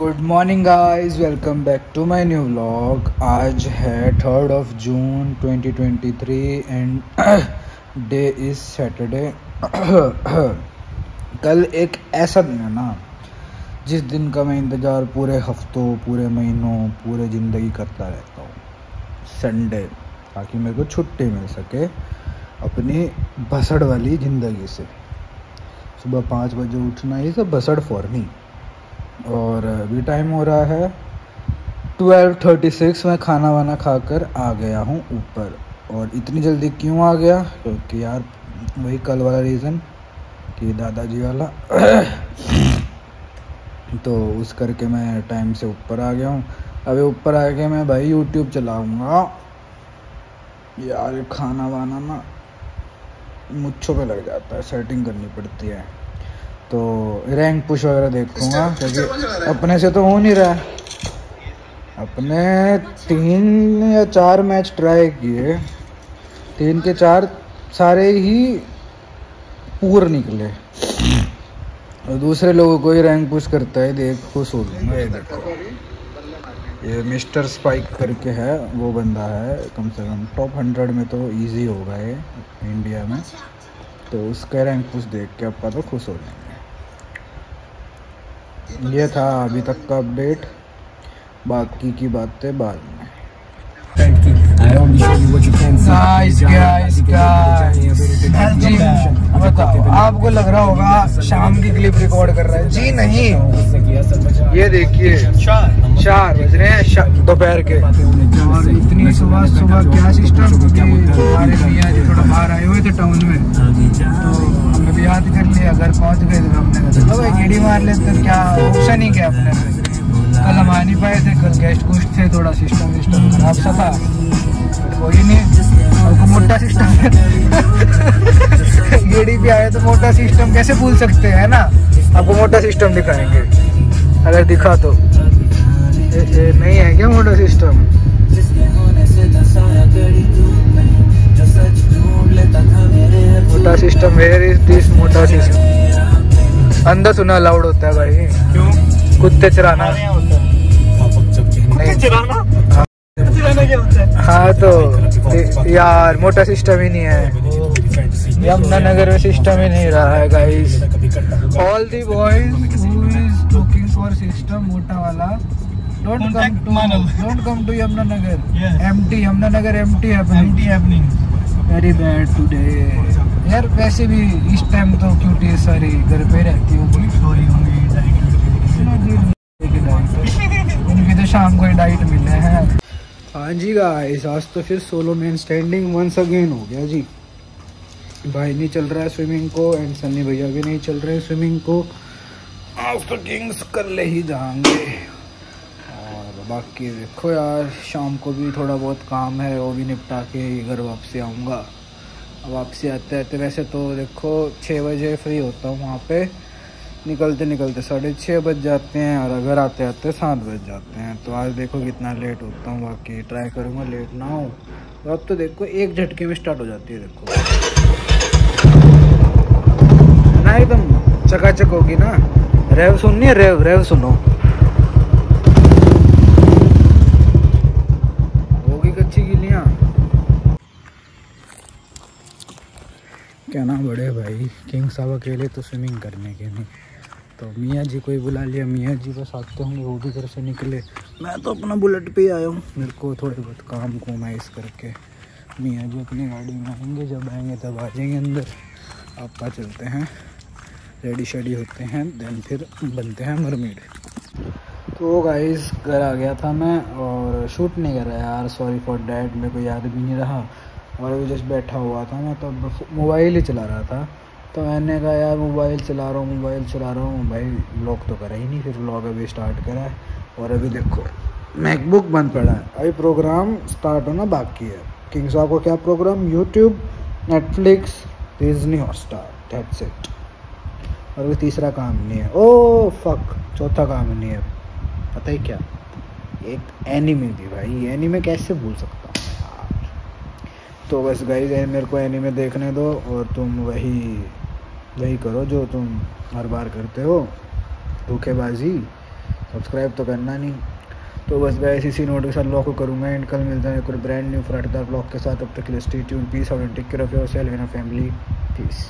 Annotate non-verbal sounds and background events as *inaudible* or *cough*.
Good morning guys welcome back to my new vlog आज है third of June 2023 and day is Saturday कल एक ऐसा दिन है ना, जिस दिन का मैं इंतज़ार पूरे हफ्तों, पूरे महीनों, पूरे ज़िंदगी करता रहता हूँ। संडे ताकि मेरे को छुट्टी मिल सके अपनी भसड़ वाली ज़िंदगी से। सुबह पाँच बजे उठना, ये सब भसड़ फॉर मी और अभी टाइम हो रहा है ट्वेल्व थर्टी सिक्स मैं खाना वाना खाकर आ गया हूँ ऊपर। और इतनी जल्दी क्यों आ गया? क्योंकि यार, वही कल वाला रीज़न कि दादाजी वाला। *coughs* तो उस करके मैं टाइम से ऊपर आ गया हूँ। अभी ऊपर आके मैं भाई यूट्यूब चलाऊँगा। यार खाना वाना ना मुच्छों पे लग जाता है सेटिंग करनी पड़ती है। तो रैंक पुश वगैरह देखूँगा क्योंकि अपने से तो हो नहीं रहा। अपने तीन या चार मैच ट्राई किए तीन के चार सारे ही पूर निकले। और दूसरे लोगों को ही रैंक पुश करता है देख खुश हो लूँगा ये देखो ये मिस्टर स्पाइक करके है वो बंदा है कम से कम टॉप हंड्रेड में तो इजी होगा ये इंडिया में। तो उसका रैंक पुश देख के अपा तो खुश हो जाएँगे। ये था अभी तक का अपडेट। बाकी की बातें बाद में। आपको लग रहा होगा शाम की क्लिप रिकॉर्ड कर रहा है। जी नहीं। ये देखिए चार बज रहे हैं दोपहर के। और इतनी सुबह सुबह क्या सिस्टम हमारे भैया जी थोड़ा बाहर आए हुए थे टाउन में। गेड़ी मार लेते तो क्या ऑप्शन ही क्या अपने कल हम आ नहीं पाए थे कल गेस्ट कुछ थे थोड़ा सिस्टम विस्टम खराब सा था। कोई नहीं हमको मोटा सिस्टम गेड़ी भी आए तो मोटा सिस्टम कैसे भूल सकते हैं ना? आपको मोटा सिस्टम दिखाएँगे। अगर दिखा तो। ए, ए, नहीं है क्या मोटा सिस्टम मोटा सिस्टम वेयर इज़ दिस मोटा सिस्टम अंदर सुना अलाउड होता है भाई। क्यों? कुत्ते चराना। हाँ। तो यार मोटा सिस्टम ही नहीं है। यमुनानगर में सिस्टम ही नहीं रहा है guys all the boys who is looking for system मोटा वाला don't come to don't come to Yamunanagar empty Yamunanagar empty है वेरी बैड टुडे यार वैसे भी इस टाइम तो क्यूटी सारी घर पे रहती होगी उनकी तो शाम को ही डाइट मिले हैं। हाँ जी गाइस आज तो फिर solo man standing once again हो गया जी। भाई नहीं चल रहा है स्विमिंग को एंड सन्नी भैया भी नहीं चल रहे स्विमिंग को। आज तो किंग्स कर ले ही जाएँगे। और बाकी देखो यार शाम को भी थोड़ा बहुत काम है वो भी निपटा के घर वापसी आऊँगा। वापसी आते आते वैसे तो देखो छः बजे फ्री होता हूँ वहाँ पे। निकलते निकलते साढ़े छः बज जाते हैं और घर आते आते सात बज जाते हैं। तो आज देखो कितना लेट होता हूँ, बाकी ट्राई करूँगा लेट ना हो। तो अब तो देखो एक झटके में स्टार्ट हो जाती है देखो। ना एकदम चकाचक होगी ना। रेव सुननी है रेव रेव सुनो। क्या ना बड़े भाई? किंग साहब अकेले तो स्विमिंग करने के नहीं। तो मियाँ जी को ही बुला लिया, मियाँ जी बस आते होंगे वो भी घर से निकले। मैं तो अपना बुलेट पे आया हूँ। मेरे को थोड़े बहुत काम को मैं इस करके। मियाँ जी अपनी गाड़ी में आएँगे, जब आएँगे तब आ जाएँगे अंदर। आपका चलते हैं। रेडी शेडी होते हैं देन फिर बनते हैं मरमीड। तो गाइस घर आ गया था मैं और शूट नहीं कर रहा यार सॉरी फॉर डैड मेरे को याद भी नहीं रहा। और अभी जस्ट बैठा हुआ था मैं तो मोबाइल ही चला रहा था। तो मैंने कहा, यार, मोबाइल चला रहा हूँ, मोबाइल चला रहा हूँ। भाई व्लॉग तो करा ही नहीं, फिर व्लॉग अभी स्टार्ट करा है। और अभी देखो मैकबुक बंद पड़ा है। अभी प्रोग्राम स्टार्ट होना बाकी है। किंग साहब को क्या program YouTube Netflix Disney Hotstar that's it और वो तीसरा काम नहीं है। ओ फक चौथा काम नहीं है। पता ही क्या? एक एनिमे भी, भाई एनिमे कैसे भूल सकता तो बस गई मेरे को एनिमे देखने दो और तुम वही वही करो जो तुम हर बार करते हो। धोखेबाजी सब्सक्राइब तो करना नहीं। तो बस गए इसी नोट के साथ लॉक करूँगा एंड कल मिलता है कोई ब्रांड न्यू फ्राटदार ब्लॉक के साथ। अब तक के लिए स्टे ट्यून पीस और take care of your self and family peace